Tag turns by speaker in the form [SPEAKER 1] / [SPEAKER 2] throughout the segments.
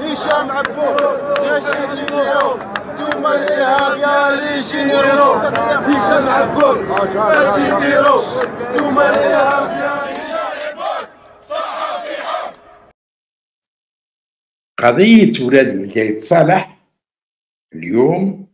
[SPEAKER 1] هشام عبود يا شيرينيرو دوما الارهاب يا ليجينيرو هشام عبود يا شيرينيرو دوما الارهاب يا
[SPEAKER 2] قضية ولاد القايد صالح اليوم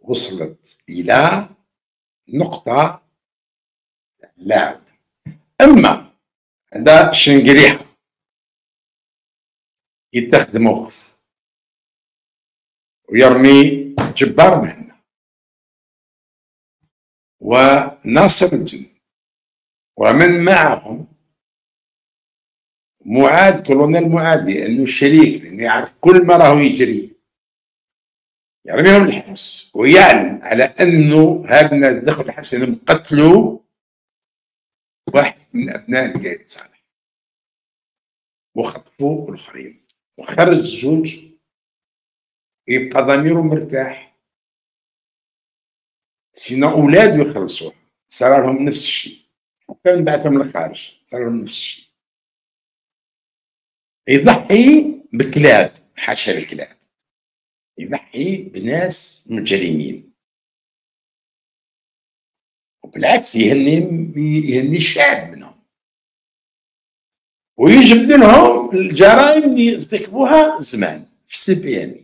[SPEAKER 2] وصلت إلى نقطة لا. أما عند شنقريحة يتخذ موقف ويرمي جبار مهنا وناصر الجن. ومن معهم معاد كولونيل معاد لأنه شريك لأنه يعرف كل ما راهو يجري. يرميهم الحبس. ويعلن على أنه هاد الناس دخلوا الحبس لأنهم قتلوا واحد من أبناء القايد صالح. وخطفوا الاخرين وخرج الزوج يبقى ضميره مرتاح. سينا اولاده يخلصوا. صار لهم نفس الشيء. حتى نبعثهم للخارج صار لهم نفس الشيء. يضحي بكلاب حاشا الكلاب يضحي بناس مجرمين وبالعكس يهني يهني الشعب منهم. ويجبد لهم الجرائم اللي ارتكبوها زمان في ال CPM.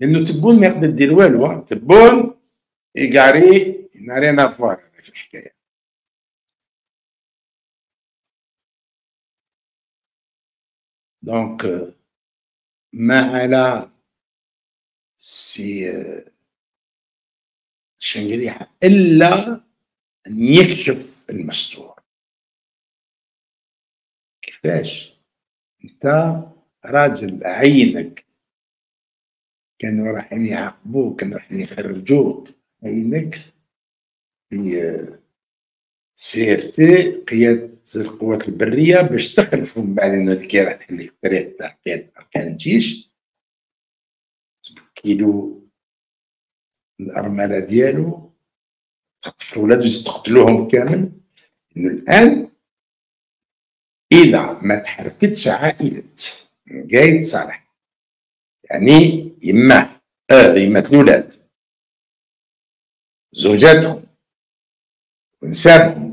[SPEAKER 2] لأنه تبون ما يقدر يدير والو تبون il n'a rien à voir هذاك الحكاية. donc ما على سي شنقريحة إلا أن يكشف المستور. كيفاش؟ أنت راجل عينك كانوا راح يعاقبوك كانوا راح يخرجوك عينك في سيرتي قيادة القوات البرية باش تخلفوا من بعد انه هذيك راح تحل لك طريق تاع قيادة أركان الجيش. تبكيلو الأرملة ديالو تخطف الولاد تقتلوهم كامل. إنه الآن إذا ما تحركتش عائلة قايد صالح يعني يماه آه يماه الولاد زوجاتهم ونسابهم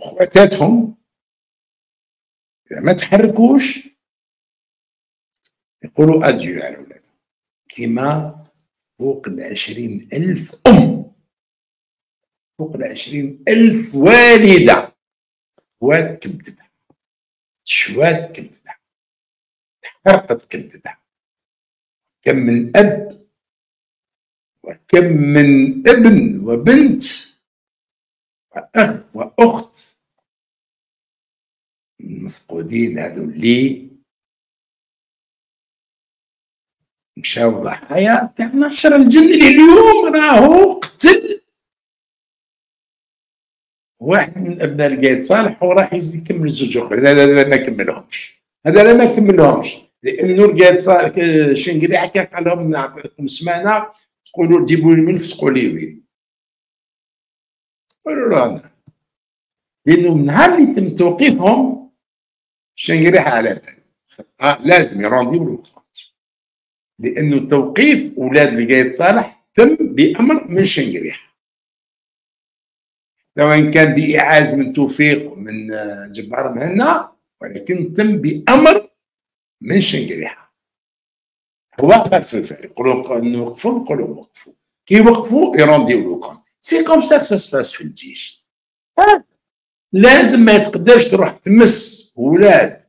[SPEAKER 2] واخواتاتهم إذا ما تحركوش يقولوا أديو على أولادهم. كما فوق العشرين ألف أم. فوق العشرين ألف والدة. اخوات كبدتها. تشوات كبدتها. تحرقت كبدتها. كم من أب وكم من ابن وبنت. وأخ وأخت. المفقودين هذو اللي مشاو ضحايا تاع ناصر الجن اللي اليوم راهو قتل. واحد من أبناء القايد صالح وراح يزيد يكمل زوج اخرين لا ما كملهمش. هذا لا ما كملهمش. لأنه القايد صالح شنقري حكى قال لهم نعطيكم سمانة تقولوا جيبوا لي الملف تقول لي وين. قالوا له أنا لأنه من نهار اللي تم توقيفهم شنقريحه على بالي آه لازم يرونديو الوقت لأنه توقيف أولاد القايد صالح تم بأمر من شنقريحه سواء كان بإعاز من توفيق من جبار مهنا ولكن تم بأمر من شنقريحه هو الفعل يقولوا نوقفوا نقولوا وقفوا كي وقفوا يرونديو الوقت c'est comme ça ça se passe في الجيش. لازم ما يتقدرش تروح تمس ولاد.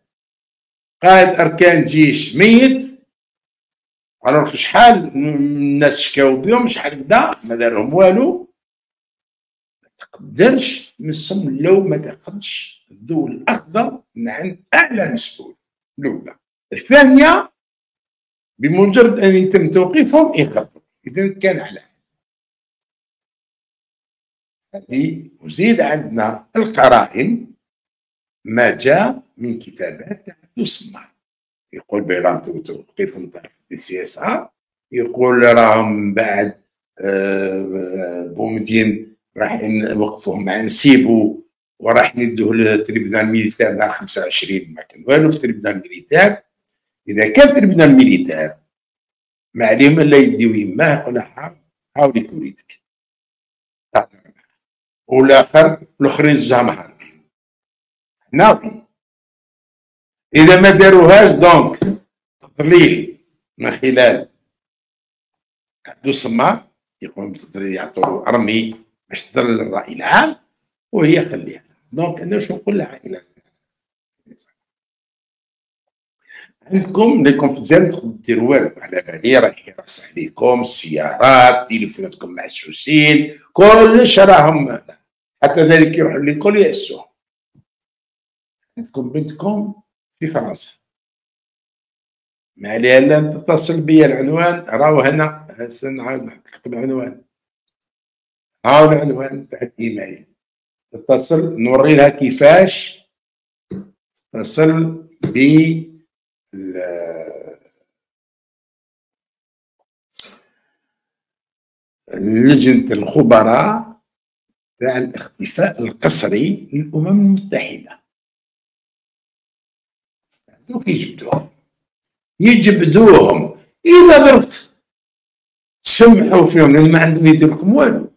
[SPEAKER 2] قائد أركان جيش ميت. لك شحال الناس شكاو بهم شحال كدا ما دارهم والو. ما تقدرش تمسهم لو ما تاخذش الضوء الأخضر من عند أعلى مسؤول. الأولى. الثانية بمجرد أن يتم توقيفهم يخبروا اذا كان على وزيد عندنا القرائن ما جاء من كتابات تسمى يقول بيرام توقيفهم طرف السياسة يقول راهم بعد آه، بومدين راح نوقفوه مع نسيبو وراح ندوه لل tribunal militaire نهار 25 ما كان والو في ال tribunal militaire إذا كان في ال tribunal militaire ما عليهم إلا يديو يماه يقول لها هاوليك وليدك والاخر الاخرين زعما محاربين ناوي إذا ما داروهاش donc تضليل من خلال عندو سمار يقوم يعطوا أرمي باش تضل الرأي العام وهي خليها. دونك أنا شو نقول للعائلات عندكم لي كونفيزير ديروا والو. على بالي راه يحرص عليكم السيارات تليفوناتكم معسوسين كلش راهم حتى ذلك يروحوا ليكول يأسوه عندكم بنتكم في فرنسا. ما عليها الا تتصل بي العنوان راهو هنا نعاود نحط العنوان. هاو العنوان تاع الإيميل. تتصل نوري لها كيفاش تصل ب لجنة الخبراء. تاع الاختفاء القسري للأمم المتحدة. دوك يجبدوهم يجبدوهم. إذا درت تسمحوا فيهم لأن ما عندهم يدير لكم والو.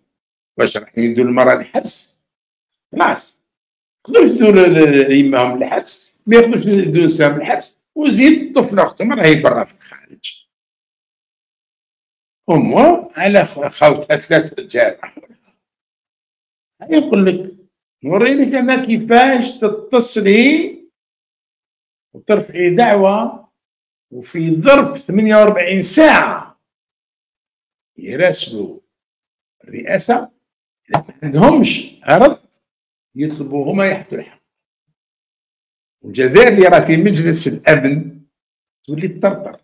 [SPEAKER 2] واش راح يدوا المرأة الحبس؟ خلاص. يقدروا يدوا يماهم الحبس ما يقدروش يدوا نساهم الحبس. وزيد الطفلة أختهم راهي برا في الخارج. أمه على خوتها ثلاث رجال يقول لك نوريلك أنا كيفاش تتصلي وترفعي دعوة وفي ظرف 48 ساعة. يراسلوا الرئاسة إذا ما عندهمش رد يطلبوا هما يحطوا الحق. والجزائر اللي راه في مجلس الأمن تولي تطرطر.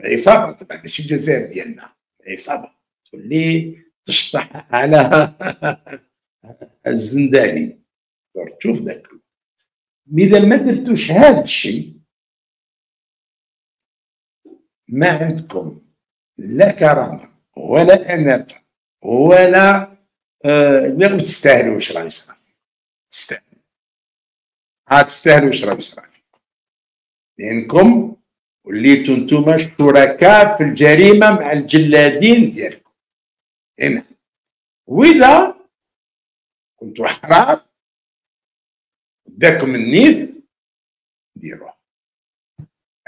[SPEAKER 2] عصابة طبعا ماشي الجزائر ديالنا عصابة تولي تشطح على الزنداني. تشوف ذاك. إذا ما درتوش هذا الشيء ما عندكم لا كرامة ولا أناقة ولا آه تستاهلوا واش راه يصرى تستاهلوا. عاد تستاهلوا واش راه يصرى لانكم وليتوا أنتم شركاء في الجريمة مع الجلادين ديالكم. هنا وإذا كنتوا احرار داكم النيف ديروه.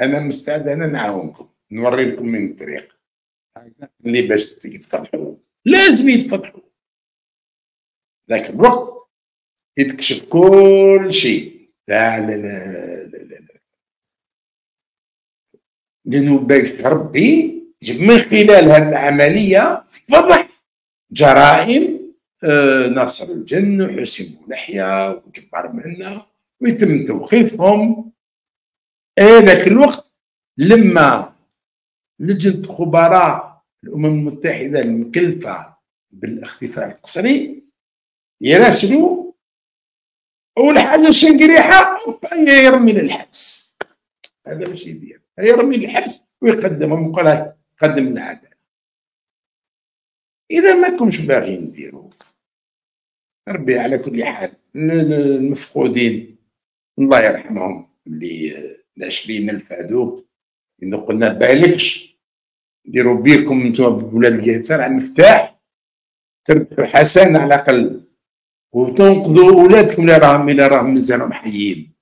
[SPEAKER 2] أنا مستعد أنا نعاونكم نوري لكم من الطريق اللي باش يتفضحوا لازم يتفضحوا. ذاك الوقت يتكشف كل شيء. تاع لأنه باش ربي من خلال هذه العملية فضح جرائم آه، ناصر الجن وحسين بولحية وجبار مهنا ويتم توقيفهم. ذاك الوقت لما لجنة خبراء الأمم المتحدة المكلفة بالاختفاء القسري يراسلوا. أول حاجة الشنقريحة يرمي للحبس. هذا باش يدير. يرمي للحبس ويقدمهم يقول قدم العدالة إذا ما كنتش باغيين نديروا ربي على كل حال المفقودين الله يرحمهم اللي العشرين ألف هذوك إذا قلنا بالكش ديروا بيكم أنتم بولاد القيثار على المفتاح. تربحوا حسن على الأقل وتنقذوا أولادكم اللي راهم اللي راهم مازالهم حيين.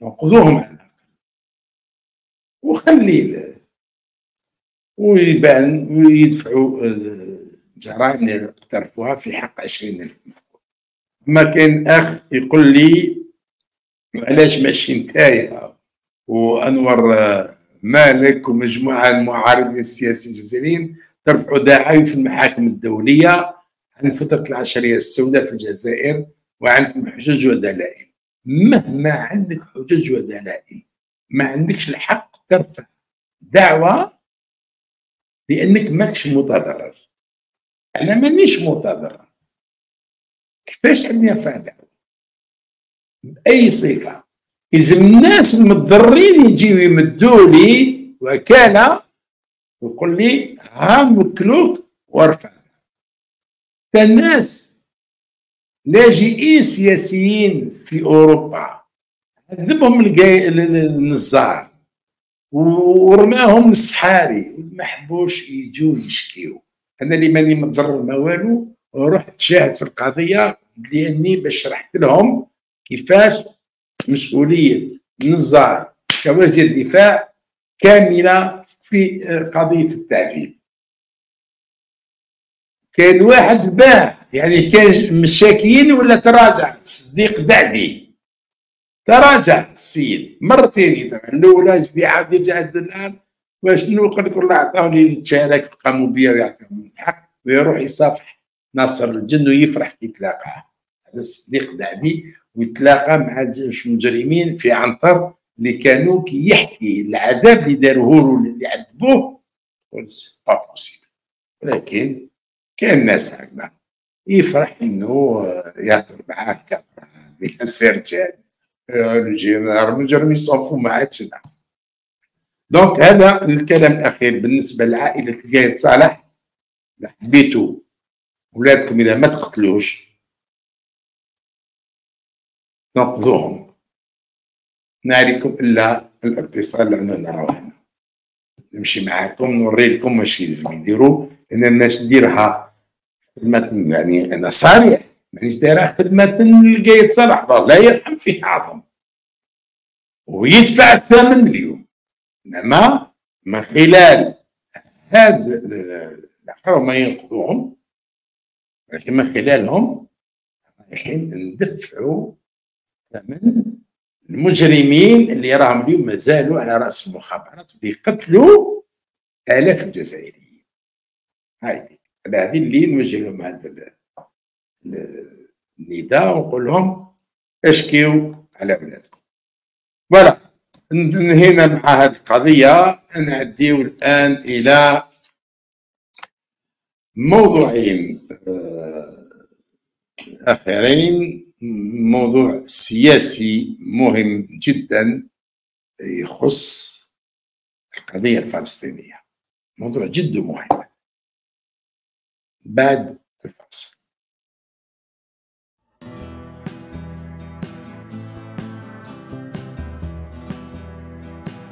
[SPEAKER 2] تنقذوهم على الأقل. وخلي ويبان ويدفعوا جرائم اللي اقترفوها في حق عشرين ألف مفقود. ما كان أخ يقول لي علاش ماشي نتايا؟ وأنور مالك ومجموعة المعارضين السياسيين الجزائريين ترفعوا دعاوي في المحاكم الدولية عن فترة العشرية السوداء في الجزائر وعندكم حجج ودلائل. مهما عندك حجج ودلائل ما عندكش الحق ترفع دعوة لأنك ماكش متضرر أنا مانيش متضرر كيفاش عندي دعوه باي صفة. يلزم الناس المتضررين يجيو يمدوا لي وكالة ويقول لي ها مكلوك ورفع الناس لاجئين سياسيين في أوروبا عذبهم النزار ورماهم الصحاري ما حبوش يجوا يشكيو. أنا اللي ماني مضر ما والو رحت شاهد في القضية لأني باش شرحت لهم كيفاش مسؤولية نزار كوزير الدفاع كاملة في قضية التعذيب. كان واحد باه يعني كان مشاكين ولا تراجع؟ صديق دعدي. تراجع السيد مرتين الأولى جدي عاد يرجع الآن وشنو قال لك والله عطاوني الشارك قاموا بيا ويعطيهم الحق ويروح يصافح ناصر الجن ويفرح كي تلاقاه. هذا الصديق دعدي ويتلاقى مع المجرمين في عنتر اللي كانوا كي يحكي العذاب اللي داروه له اللي عذبوه با بوسيبل ولكن كان ناس هكذا يفرح إنه يهضر معاه كان سيرجان الجنرال المجرمين يصرفوا ما عادش دونك هذا الكلام الأخير بالنسبة لعائلة القايد صالح. حبيتوا ولادكم إذا ما تقتلوش. نقضوهم ناريكم إلا الاتصال لأنه نراو هنا. نمشي معاكم نوري لكم واش لازم يديروا ان الناس نديرها خدمة يعني أنا صريح. مانيش دايرها خدمة صالح الله لا يرحم فيه عظم ويدفع الثمن اليوم. إنما من خلال هذا الآخر ما ينقذوهم. لكن من خلالهم رايحين ندفعوا ثمن المجرمين اللي راهم اليوم مازالوا على رأس المخابرات اللي قتلوا آلاف الجزائريين. هاي على هذه اللي نوجه لهم هذا النداء ونقول لهم اشكيوا على أولادكم. فوالا انهينا مع هذه القضية. نعديو الآن إلى موضوعين آه، آخرين. موضوع سياسي مهم جدا يخص القضية الفلسطينية. موضوع جد مهم. بعد الفاصل.